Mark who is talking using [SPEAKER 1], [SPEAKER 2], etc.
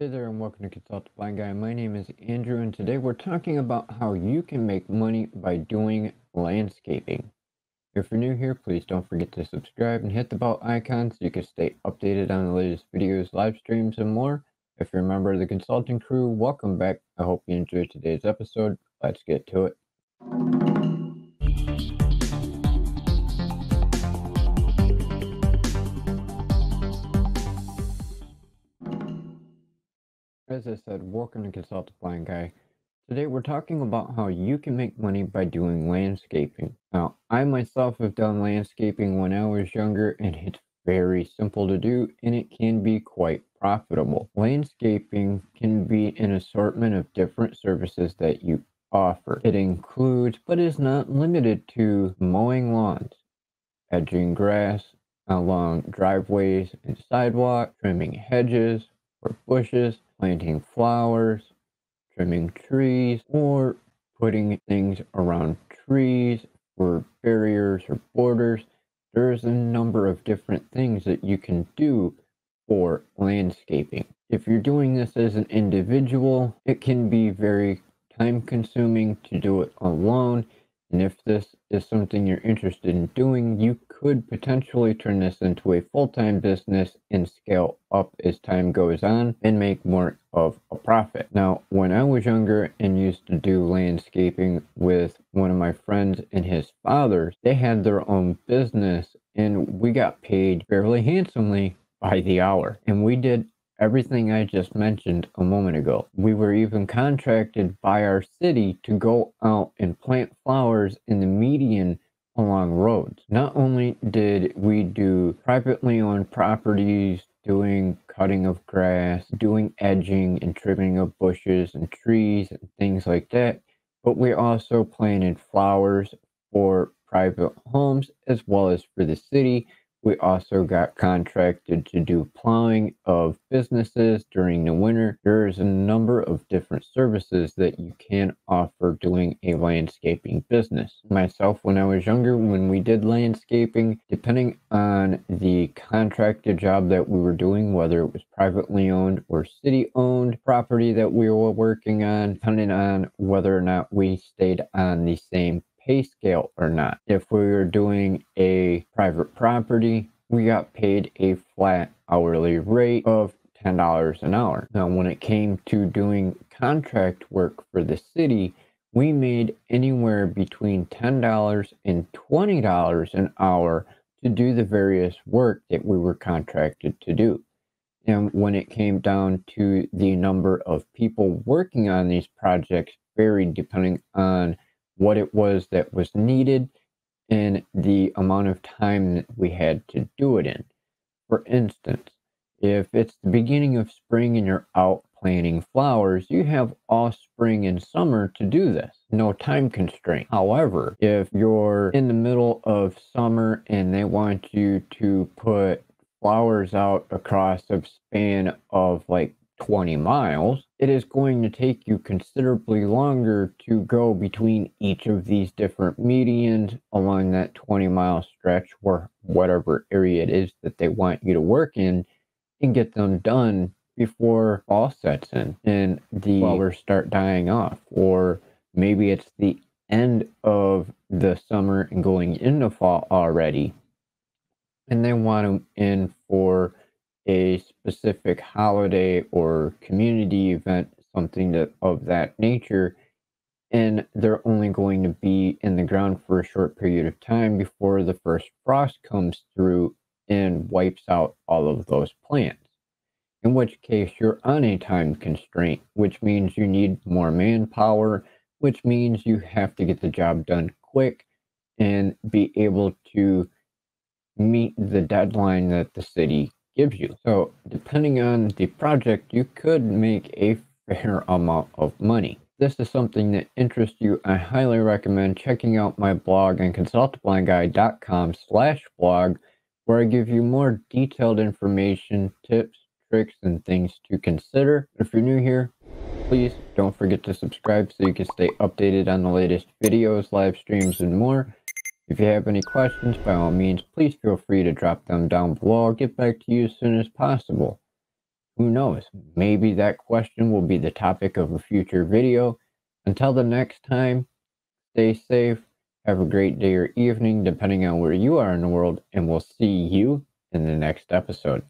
[SPEAKER 1] Hey there and welcome to Consult the Blind Guy. My name is Andrew and today we're talking about how you can make money by doing landscaping. If you're new here, please don't forget to subscribe and hit the bell icon so you can stay updated on the latest videos, live streams, and more. If you're a member of the Consulting Crüe, welcome back. I hope you enjoyed today's episode. Let's get to it. As I said, welcome to Consult the Blind Guy. Today we're talking about how you can make money by doing landscaping. Now, I myself have done landscaping when I was younger and it's very simple to do and it can be quite profitable. Landscaping can be an assortment of different services that you offer. It includes, but is not limited to, mowing lawns, edging grass along driveways and sidewalks, trimming hedges or bushes, planting flowers, trimming trees, or putting things around trees for barriers or borders. There's a number of different things that you can do for landscaping. If you're doing this as an individual, it can be very time consuming to do it alone and if this is something you're interested in doing, you could potentially turn this into a full time business and scale up as time goes on and make more of a profit. Now, when I was younger and used to do landscaping with one of my friends and his father, they had their own business and we got paid fairly handsomely by the hour. And we did everything I just mentioned a moment ago. We were even contracted by our city to go out and plant flowers in the median along roads. Not only did we do privately owned properties, doing cutting of grass, doing edging and trimming of bushes and trees and things like that, but we also planted flowers for private homes as well as for the city we also got contracted to do plowing of businesses during the winter. There's a number of different services that you can offer doing a landscaping business. Myself, when I was younger, when we did landscaping, depending on the contracted job that we were doing, whether it was privately owned or city owned property that we were working on, depending on whether or not we stayed on the same pay scale or not. If we were doing a private property, we got paid a flat hourly rate of $10 an hour. Now, when it came to doing contract work for the city, we made anywhere between $10 and $20 an hour to do the various work that we were contracted to do. And when it came down to the number of people working on these projects varied depending on what it was that was needed and the amount of time that we had to do it in. For instance, if it's the beginning of spring and you're out planting flowers, you have all spring and summer to do this. No time constraint. However, if you're in the middle of summer and they want you to put flowers out across a span of like 20 miles, it is going to take you considerably longer to go between each of these different medians along that 20 mile stretch or whatever area it is that they want you to work in and get them done before fall sets in and the flowers start dying off. Or maybe it's the end of the summer and going into fall already. And they want them in for a specific holiday or community event, something that of that nature, and they're only going to be in the ground for a short period of time before the first frost comes through and wipes out all of those plants. In which case, you're on a time constraint, which means you need more manpower, which means you have to get the job done quick and be able to meet the deadline that the city you. So, depending on the project, you could make a fair amount of money. This is something that interests you, I highly recommend checking out my blog on consulttheblindguy.com slash blog, where I give you more detailed information, tips, tricks, and things to consider. If you're new here, please don't forget to subscribe so you can stay updated on the latest videos, live streams, and more. If you have any questions, by all means, please feel free to drop them down below. I'll get back to you as soon as possible. Who knows? Maybe that question will be the topic of a future video. Until the next time, stay safe, have a great day or evening, depending on where you are in the world, and we'll see you in the next episode.